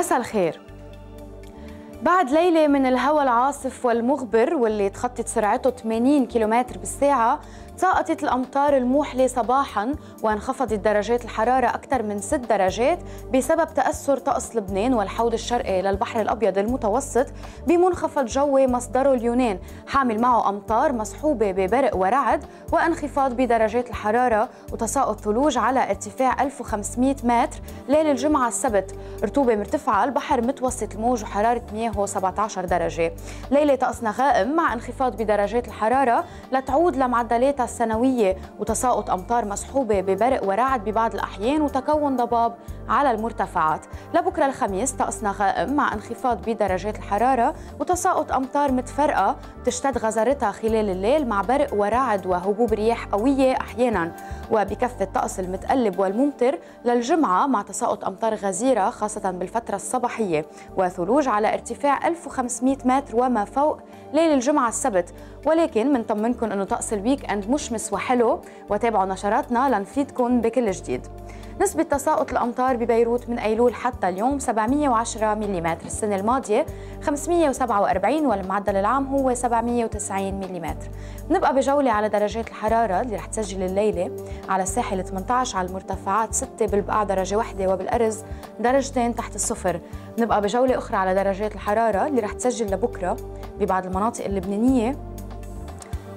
مساء الخير. بعد ليلة من الهواء العاصف والمغبر واللي تخطت سرعته 80 كم بالساعة سقطت الأمطار الموحلة صباحا وانخفضت درجات الحرارة أكثر من 6 درجات بسبب تأثر طقس لبنان والحوض الشرقي للبحر الأبيض المتوسط بمنخفض جوي مصدره اليونان. حامل معه أمطار مصحوبة ببرق ورعد وانخفاض بدرجات الحرارة وتساقط ثلوج على ارتفاع 1500 متر ليلة الجمعة السبت. رطوبة مرتفعة البحر متوسط الموج وحرارة مياهه 17 درجة. ليلة طقسنا غائم مع انخفاض بدرجات الحرارة لتعود لمعدلاتها السنوية وتساقط أمطار مصحوبة ببرق ورعد ببعض الأحيان وتكون ضباب على المرتفعات. لبكرة الخميس طقسنا غائم مع انخفاض بدرجات الحرارة وتساقط أمطار متفرقة تشتد غزارتها خلال الليل مع برق ورعد وهبوب رياح قوية أحيانا. وبكفة الطقس المتقلب والممطر للجمعة مع تساقط أمطار غزيرة خاصة بالفترة الصباحية. وثلوج على ارتفاع 1500 متر وما فوق ليل الجمعة السبت. ولكن منطمنكم أنه طقس الويك أند مشمس وحلو وتابعوا نشراتنا لنفيدكم بكل جديد. نسبة تساقط الأمطار ببيروت من أيلول حتى اليوم 710 ملم السنة الماضية 547 والمعدل العام هو 790 ملم نبقى بجولة على درجات الحرارة اللي رح تسجل الليلة. على الساحل 18 على المرتفعات 6 بالبقاع درجة واحدة وبالأرز درجتين تحت الصفر. نبقى بجولة أخرى على درجات الحرارة اللي رح تسجل لبكرة ببعض المناطق اللبنانية.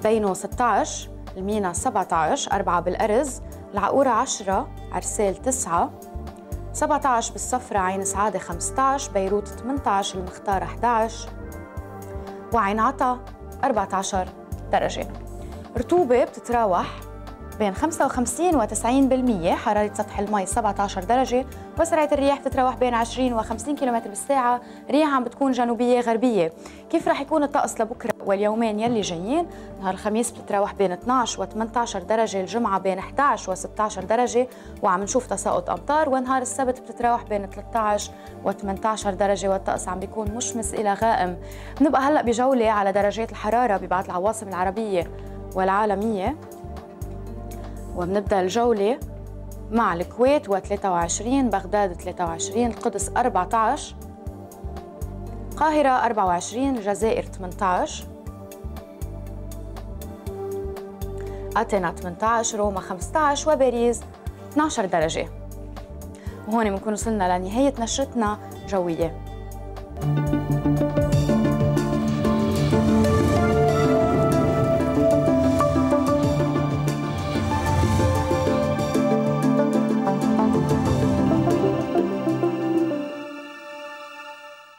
بينه 16 المينا 17 4 بالأرز العقورة 10 عرسال 9 17 بالصفرة عين سعادة 15 بيروت 18 المختار 11 وعين عطا 14 درجة. رطوبة بتتراوح بين 55 و 90% حرارة سطح المي 17 درجة. وسرعة الرياح بتتراوح بين 20 و 50 كم بالساعة. رياح عم بتكون جنوبية غربية. كيف رح يكون الطقس لبكرة واليومين يلي جايين؟ نهار الخميس بتتراوح بين 12 و 18 درجة. الجمعة بين 11 و 16 درجة. وعم نشوف تساقط أمطار. ونهار السبت بتتراوح بين 13 و 18 درجة. والطقس عم بيكون مشمس إلى غائم. بنبقى هلأ بجولة على درجات الحرارة ببعض العواصم العربية والعالمية. وبنبدأ الجولة مع الكويت و23 بغداد 23 القدس 14 القاهرة 24 الجزائر 18 أثينا 18 روما 15 وباريس 12 درجة. وهون بنكون وصلنا لنهاية نشرتنا جوية thank you